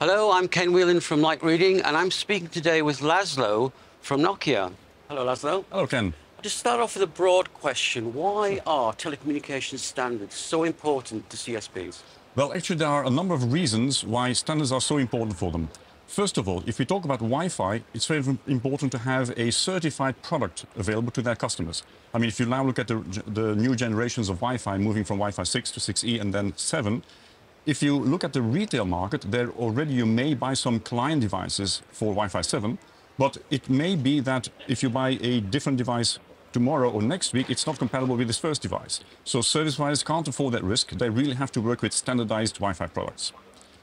Hello, I'm Ken Whelan from Light Reading, and I'm speaking today with Laszlo from Nokia. Hello, Laszlo. Hello, Ken. To start off with a broad question, why are telecommunications standards so important to CSPs? Well, actually, there are a number of reasons why standards are so important for them. First of all, if we talk about Wi-Fi, it's very important to have a certified product available to their customers. I mean, if you now look at the, the new generations of Wi-Fi, moving from Wi-Fi 6 to 6E and then 7, if you look at the retail market, there already you may buy some client devices for Wi-Fi 7, but it may be that if you buy a different device tomorrow or next week, it's not compatible with this first device. So service providers can't afford that risk. They really have to work with standardized Wi-Fi products.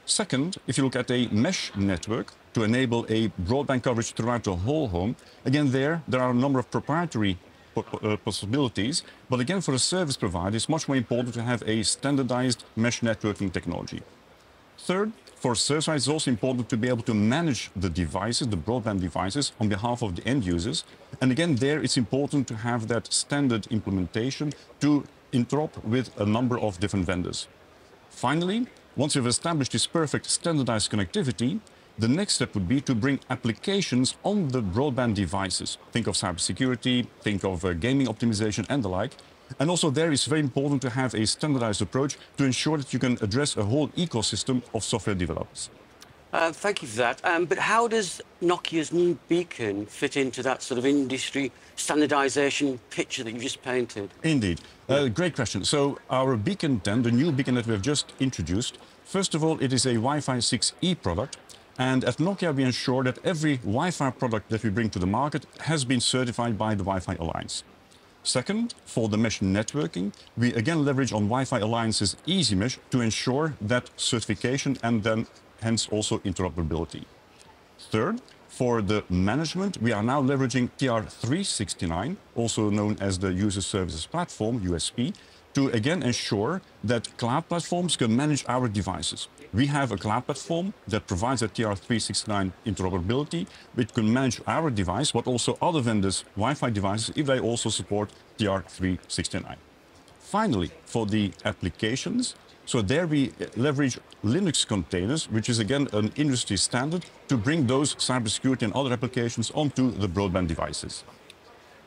Second, if you look at a mesh network to enable a broadband coverage throughout the whole home, again there, there are a number of proprietary Uh, possibilities. But again, for a service provider, it's much more important to have a standardized mesh networking technology. Third, for service it's also important to be able to manage the devices, the broadband devices, on behalf of the end users. And again, there it's important to have that standard implementation to interop with a number of different vendors. Finally, once you've established this perfect standardized connectivity, the next step would be to bring applications on the broadband devices. Think of cybersecurity, think of uh, gaming optimization and the like. And also there it's very important to have a standardized approach to ensure that you can address a whole ecosystem of software developers. Uh, thank you for that. Um, but how does Nokia's new beacon fit into that sort of industry standardization picture that you just painted? Indeed. Uh, great question. So our beacon 10, the new beacon that we have just introduced, first of all, it is a Wi-Fi 6E product and at Nokia, we ensure that every Wi-Fi product that we bring to the market has been certified by the Wi-Fi Alliance. Second, for the mesh networking, we again leverage on Wi-Fi Alliance's EasyMesh to ensure that certification and then hence also interoperability. Third, for the management, we are now leveraging TR369, also known as the User Services Platform, USP, to again ensure that cloud platforms can manage our devices. We have a cloud platform that provides a TR369 interoperability, which can manage our device, but also other vendors' Wi-Fi devices if they also support TR369. Finally, for the applications, so there we leverage Linux containers, which is again an industry standard, to bring those cybersecurity and other applications onto the broadband devices.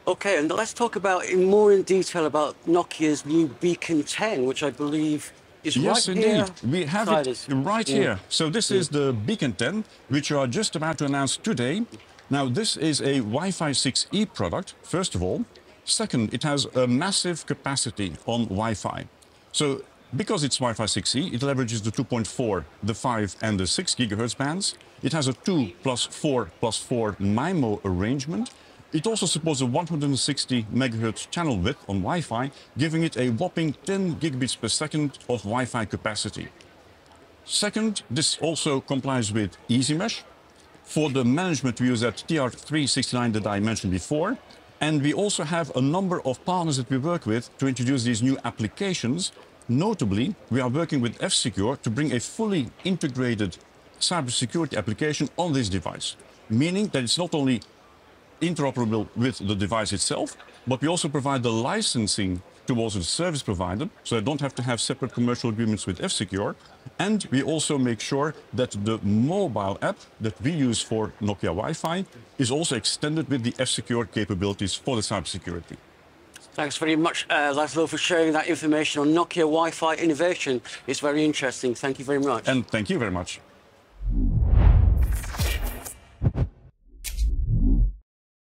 Okay, and let's talk about in more in detail about Nokia's new Beacon 10, which I believe yes, right indeed. here. We have it right yeah. here. So this yeah. is the Beacon 10, which we are just about to announce today. Now, this is a Wi-Fi 6E product, first of all. Second, it has a massive capacity on Wi-Fi. So because it's Wi-Fi 6E, it leverages the 2.4, the 5 and the 6 gigahertz bands. It has a 2 plus 4 plus 4 MIMO arrangement. It also supports a 160 megahertz channel width on Wi-Fi, giving it a whopping 10 gigabits per second of Wi-Fi capacity. Second, this also complies with EasyMesh. For the management, we use that TR369 that I mentioned before. And we also have a number of partners that we work with to introduce these new applications. Notably, we are working with F-Secure to bring a fully integrated cybersecurity application on this device, meaning that it's not only interoperable with the device itself, but we also provide the licensing towards the service provider, so they don't have to have separate commercial agreements with F-Secure. And we also make sure that the mobile app that we use for Nokia Wi-Fi is also extended with the F-Secure capabilities for the cybersecurity. Thanks very much, uh, Laszlo, for sharing that information on Nokia Wi-Fi innovation. It's very interesting. Thank you very much. And thank you very much.